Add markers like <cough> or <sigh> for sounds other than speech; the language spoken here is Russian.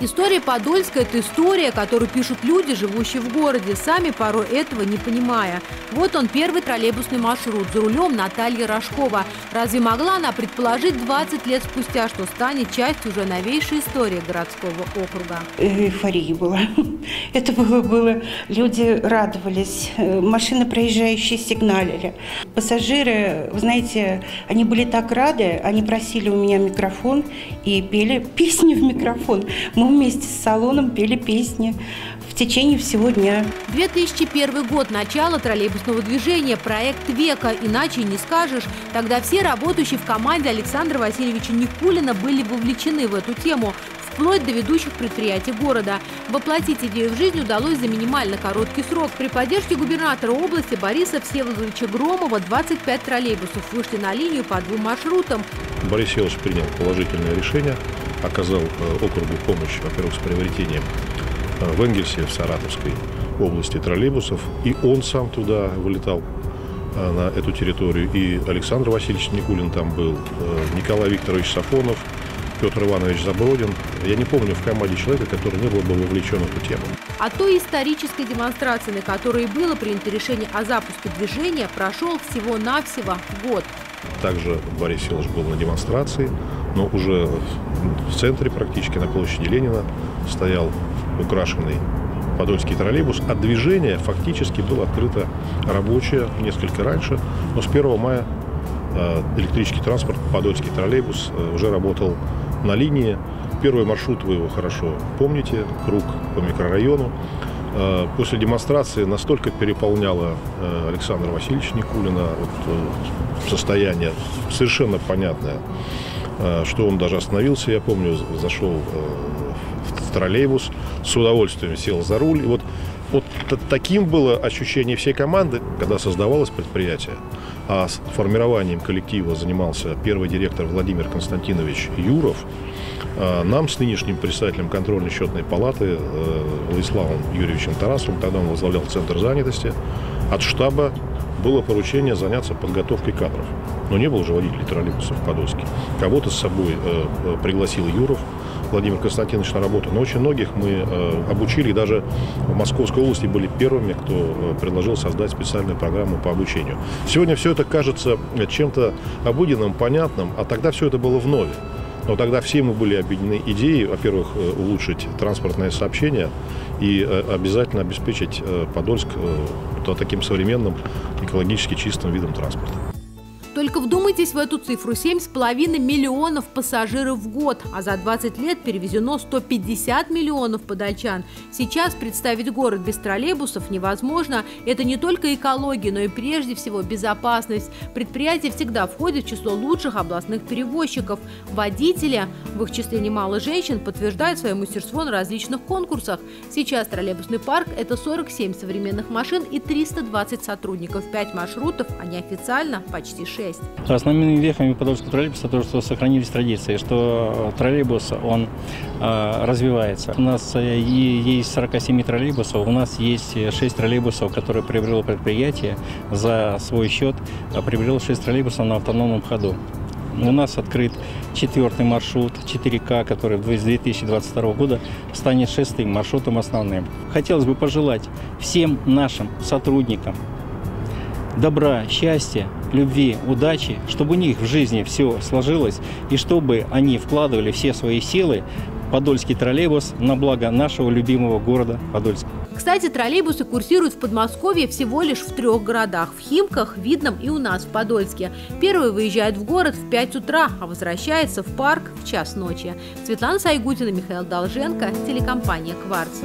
История Подольска – это история, которую пишут люди, живущие в городе, сами порой этого не понимая. Вот он, первый троллейбусный маршрут. За рулем Наталья Рожкова. Разве могла она предположить 20 лет спустя, что станет частью уже новейшей истории городского округа? Эйфория была. <laughs> Это было, было. Люди радовались. Машины проезжающие сигналили. Пассажиры, вы знаете, они были так рады, они просили у меня микрофон и пели песни в микрофон. Мы вместе с салоном пели песни в течение всего дня. 2001 год – начало троллейбусного движения, проект века, иначе не скажешь. Тогда все работающие в команде Александра Васильевича Никулина были вовлечены в эту тему вплоть до ведущих предприятий города. Воплотить идею в жизнь удалось за минимально короткий срок. При поддержке губернатора области Бориса Всеволодовича Громова 25 троллейбусов вышли на линию по двум маршрутам. Борис Всеволодович принял положительное решение, оказал э, округу помощь, во-первых, с приобретением э, в Энгельсе, в Саратовской области троллейбусов, и он сам туда вылетал э, на эту территорию. И Александр Васильевич Никулин там был, Николай Викторович Сафонов, Петр Иванович Забродин. Я не помню в команде человека, который не был бы вовлечен в эту тему. А той исторической демонстрации, на которой было принято решение о запуске движения, прошел всего-навсего год. Также Борис Силович был на демонстрации, но уже в центре практически, на площади Ленина, стоял украшенный Подольский троллейбус, а движение фактически было открыто рабочее несколько раньше, но с 1 мая э, электрический транспорт, Подольский троллейбус э, уже работал на линии. Первый маршрут, вы его хорошо помните, круг по микрорайону. Э, после демонстрации настолько переполняло Александра Васильевича Никулина вот, состояние совершенно понятное, что он даже остановился, я помню, зашел в троллейбус, с удовольствием сел за руль. И вот, вот таким было ощущение всей команды, когда создавалось предприятие а с формированием коллектива занимался первый директор Владимир Константинович Юров, а нам с нынешним председателем контрольно-счетной палаты э, Владиславом Юрьевичем Тарасовым, тогда он возглавлял Центр занятости, от штаба было поручение заняться подготовкой кадров. Но не было же водителей троллейбусов в Подольске. Кого-то с собой э, э пригласил Юров, Владимир Константинович на работу. Но очень многих мы э, обучили, и даже в Московской области были первыми, кто э, предложил создать специальную программу по обучению. Сегодня все это кажется чем-то обыденным, понятным, а тогда все это было в нове. Но тогда все мы были объединены идеей, во-первых, э, улучшить транспортное сообщение и обязательно обеспечить Подольск таким современным, экологически чистым видом транспорта. Только вдумайтесь в эту цифру – 7,5 миллионов пассажиров в год, а за 20 лет перевезено 150 миллионов подольчан. Сейчас представить город без троллейбусов невозможно. Это не только экология, но и прежде всего безопасность. Предприятие всегда входит в число лучших областных перевозчиков. Водители, в их числе немало женщин, подтверждают свое мастерство на различных конкурсах. Сейчас троллейбусный парк – это 47 современных машин и 320 сотрудников. 5 маршрутов, а неофициально почти 6 есть. Основными вехами подольского троллейбуса то, что сохранились традиции, что троллейбус, он э, развивается. У нас э, есть 47 троллейбусов, у нас есть 6 троллейбусов, которые приобрело предприятие за свой счет, а приобрело 6 троллейбусов на автономном ходу. У нас открыт четвертый маршрут 4К, который с 2022 года станет шестым маршрутом основным. Хотелось бы пожелать всем нашим сотрудникам добра, счастья, любви, удачи, чтобы у них в жизни все сложилось и чтобы они вкладывали все свои силы Подольский троллейбус на благо нашего любимого города Подольска. Кстати, троллейбусы курсируют в Подмосковье всего лишь в трех городах – в Химках, Видном и у нас в Подольске. Первый выезжает в город в 5 утра, а возвращается в парк в час ночи. Светлана Сайгутина, Михаил Долженко, телекомпания «Кварц».